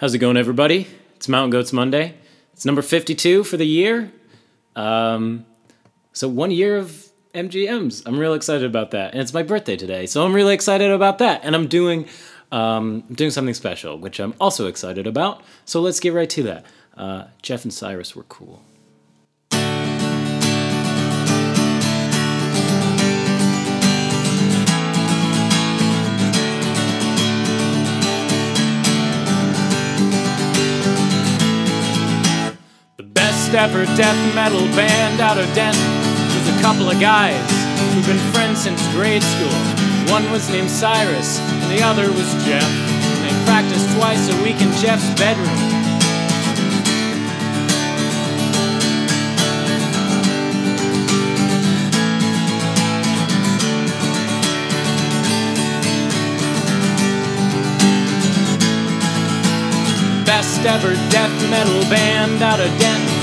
How's it going, everybody? It's Mountain Goats Monday. It's number 52 for the year. Um, so, one year of MGMs. I'm real excited about that. And it's my birthday today, so I'm really excited about that. And I'm doing, um, I'm doing something special, which I'm also excited about. So, let's get right to that. Uh, Jeff and Cyrus were cool. Best ever death metal band out of Denton was a couple of guys who've been friends since grade school. One was named Cyrus, and the other was Jeff. They practiced twice a week in Jeff's bedroom. Best ever death metal band out of Denton.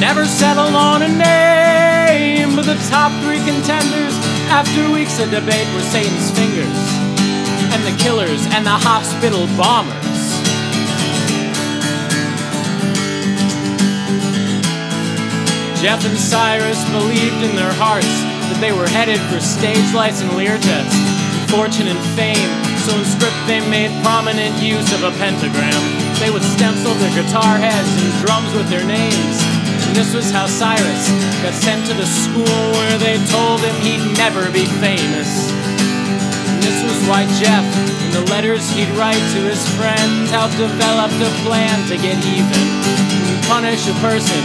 Never settled on a name, but the top three contenders after weeks of debate were Satan's Fingers, and the Killers, and the Hospital Bombers. Jeff and Cyrus believed in their hearts that they were headed for stage lights and Learjets, fortune and fame. So in script they made prominent use of a pentagram. They would stencil their guitar heads and drums with their names. And this was how Cyrus got sent to the school where they told him he'd never be famous. And this was why Jeff, in the letters he'd write to his friends, helped develop the plan to get even. And punish a person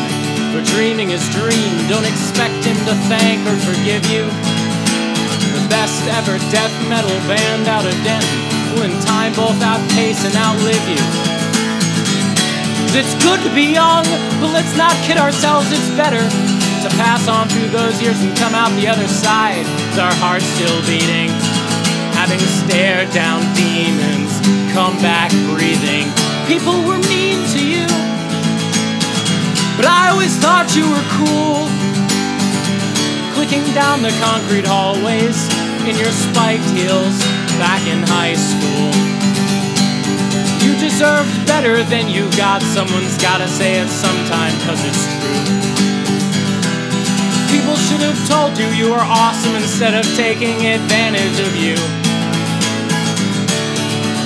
for dreaming his dream. Don't expect him to thank or forgive you. The best ever death metal band out of Denton will in time both outpace and outlive you. It's good to be young, but let's not kid ourselves, it's better to pass on through those years and come out the other side with our hearts still beating. Having stared down demons, come back breathing. People were mean to you, but I always thought you were cool. Clicking down the concrete hallways in your spiked heels back in high school. You deserved better than you got. Someone's gotta say it sometime, cause it's true. People should have told you you were awesome instead of taking advantage of you.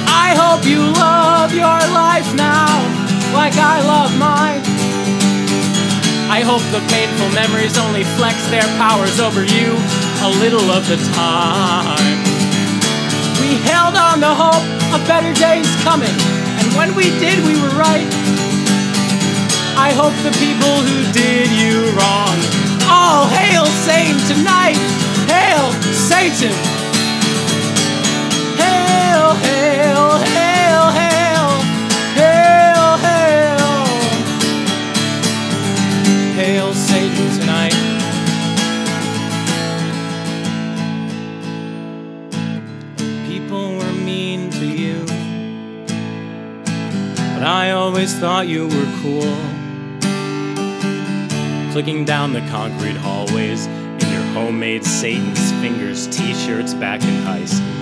I hope you love your life now, like I love mine. I hope the painful memories only flex their powers over you a little of the time. We held on to hope of better days coming, when we did, we were right. I hope the people who did you wrong all hail Satan tonight. Hail Satan. Hail, hail, hail, hail, hail, hail. Hail Satan tonight. But I always thought you were cool. Clicking down the concrete hallways in your homemade Satan's Fingers t shirts back in high school.